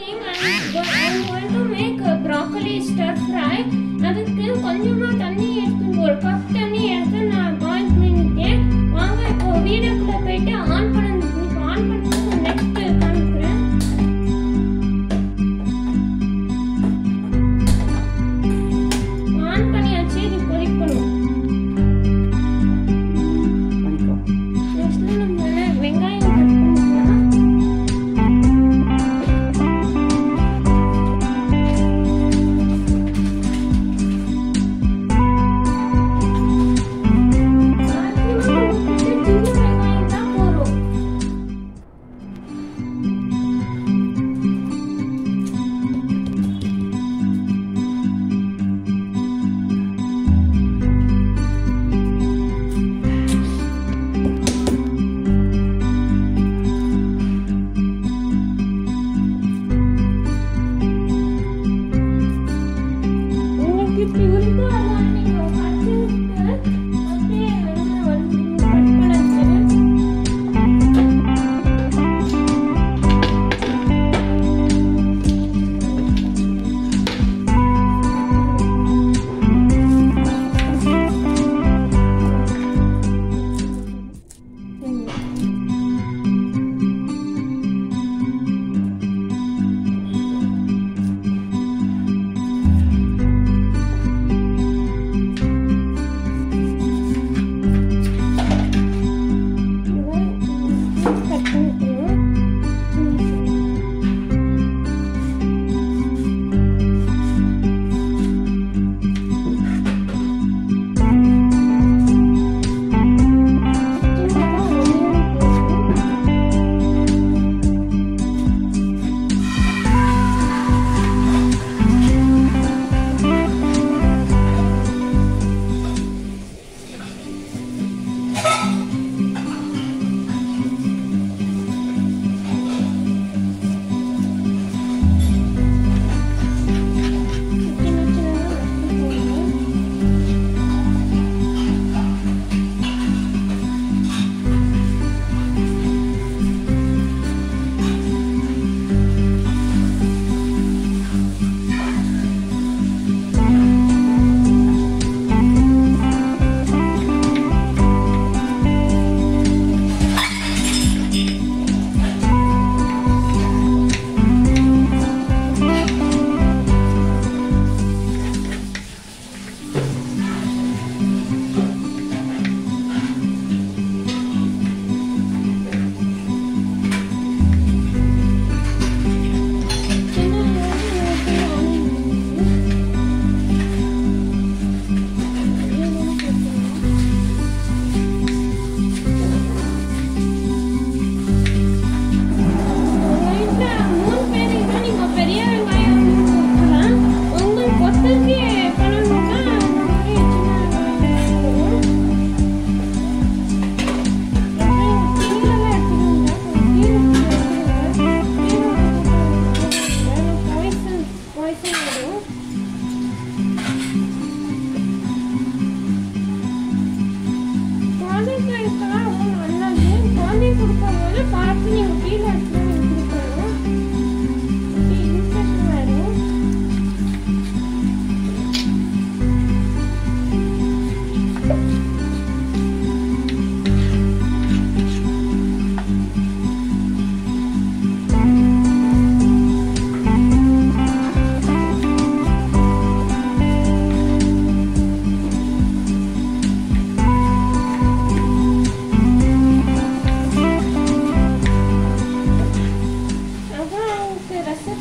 evening I'm going to make broccoli stir fry. அதுக்கு கொஞ்சமா தண்ணி எடுத்து ஒரு கப் தண்ணி எடுத்து நான் பாயில் பண்ணிருக்கேன் வாங்க இப்போ வீடியோக்குள்ள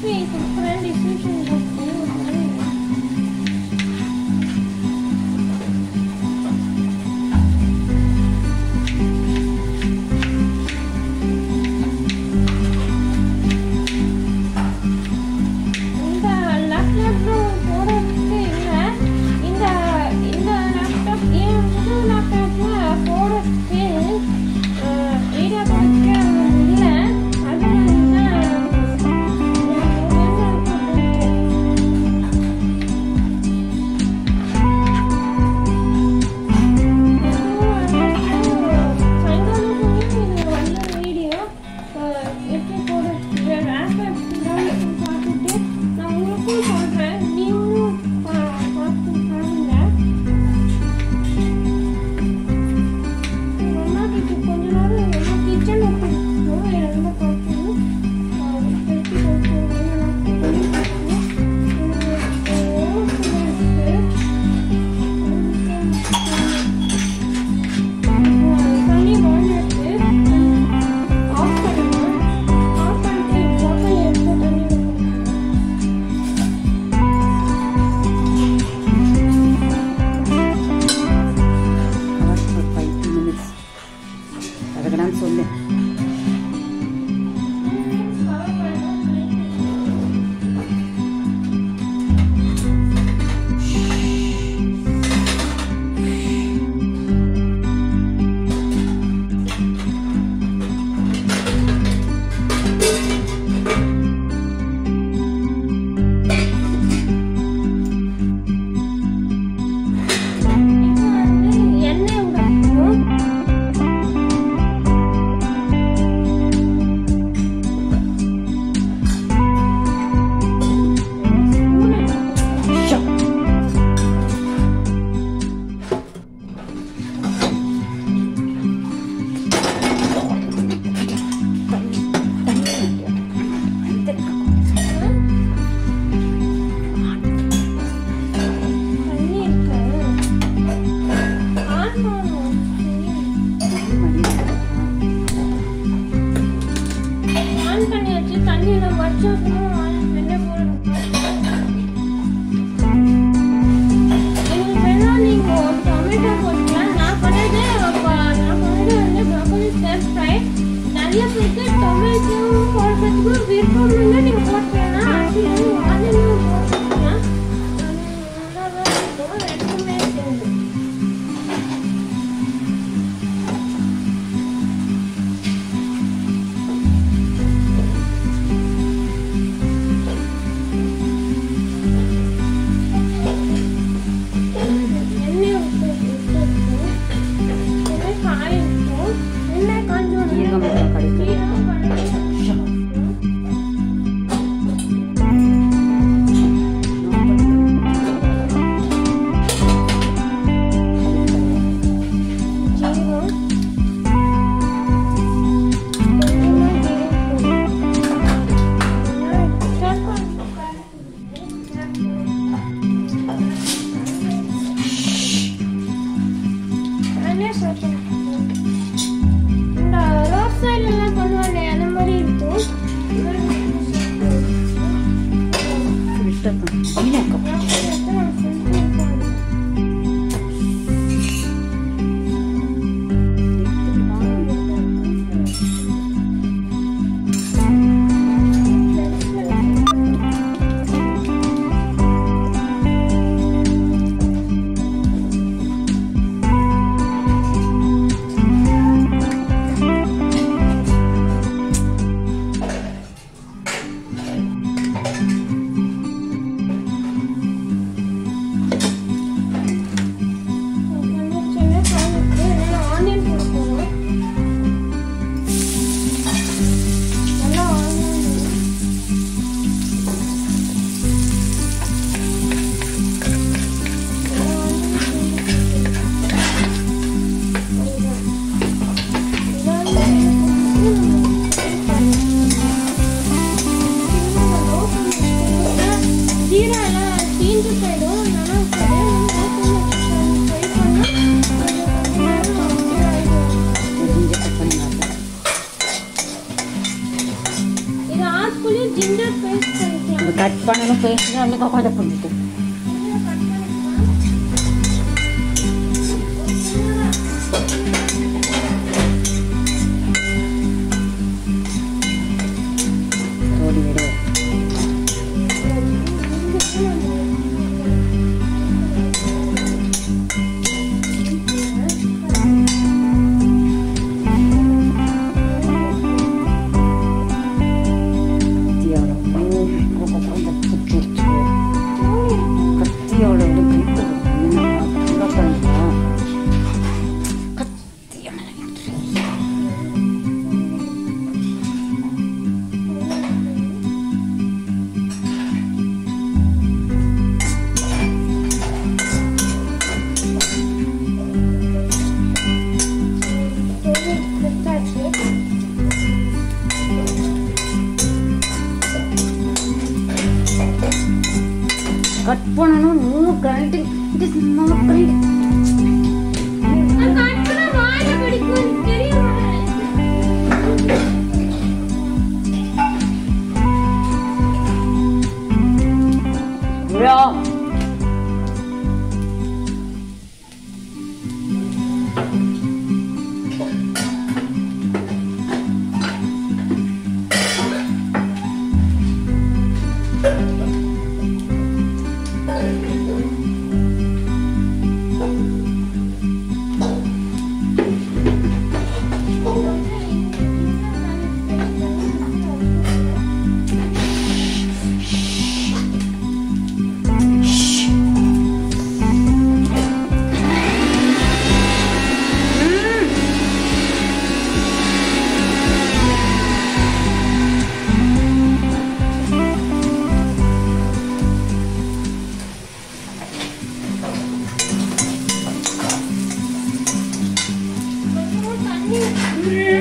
对 இருக்கணும்னு சொன்னேன் Come. 你们两个不要 paano nung kaya sila nagkakalapan dito. you.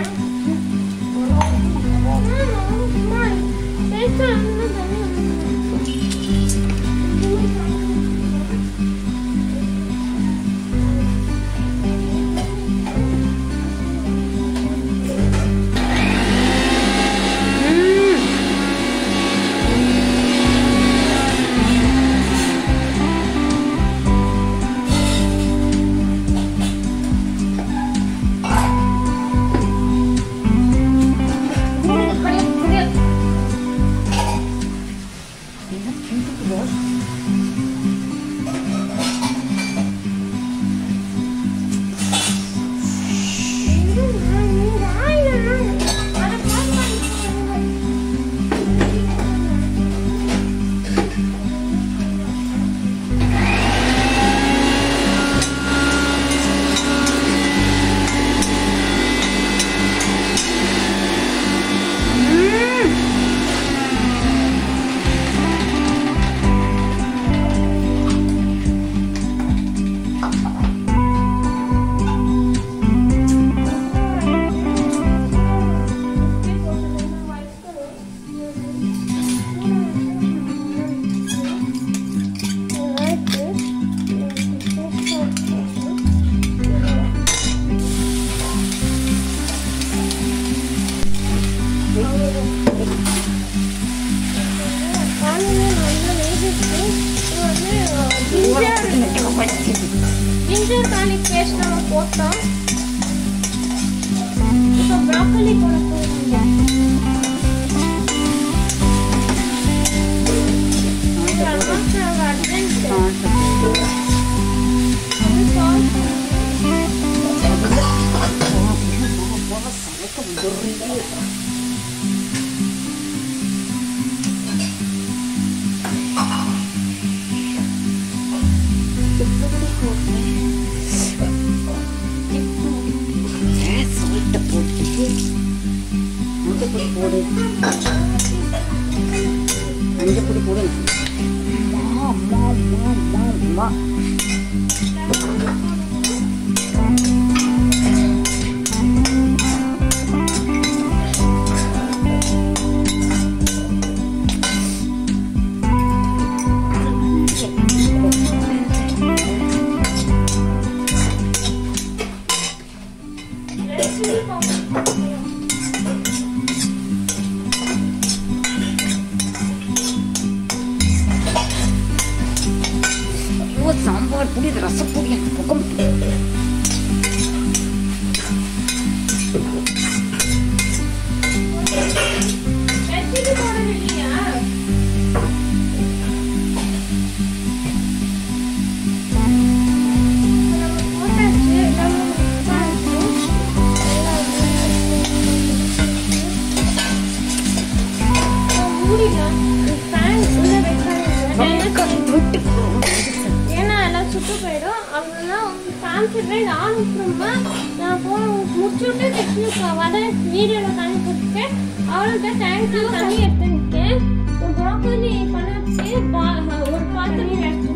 പൊടി മഞ്ഞപ്പൊടി കൂടുതൽ അമ്മ അമ്മ അമ്മ അമ്മ காமிச்சிடுறேன் இது ஆன் அப்புறமா நான் போன முடிச்சுட்டு நெக்ஸ்ட் வர வீடியோவில் தண்ணி போட்டுருக்கேன் அவளுக்கு தேங்க்யூ தண்ணி எடுத்துருக்கேன் ஒரு ப்ராக்கோலி ஒரு பாத்திரம் எடுத்து